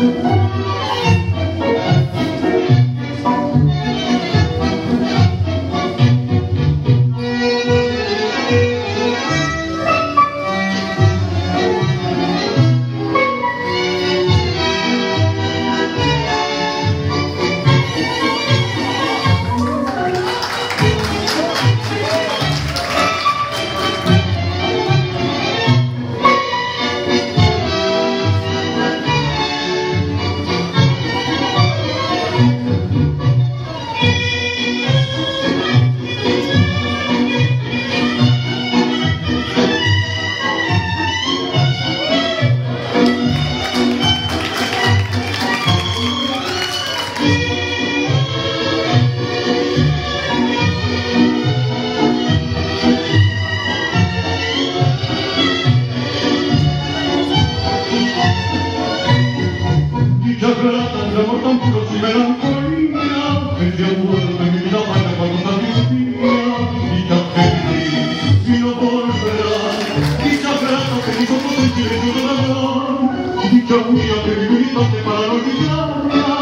Thank you. canción, dicho mío que viví donde para olvidarla.